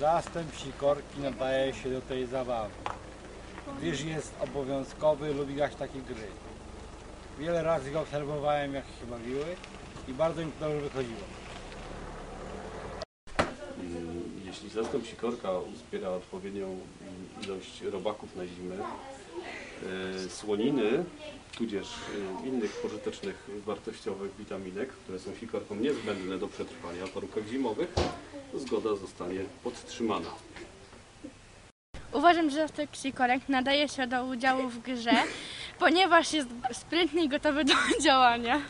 Zastęp sikorki nadaje się do tej zabawy, gdyż jest obowiązkowy lub grać takie gry. Wiele razy go obserwowałem jak się bawiły i bardzo im to dobrze wychodziło. Jeśli zastęp sikorka uzbiera odpowiednią ilość robaków na zimę, e, słoniny, tudzież e, innych pożytecznych, wartościowych witaminek, które są sikorką niezbędne do przetrwania w warunkach zimowych, zgoda zostanie podtrzymana. Uważam, że zastęp sikorek nadaje się do udziału w grze, ponieważ jest sprytny i gotowy do działania.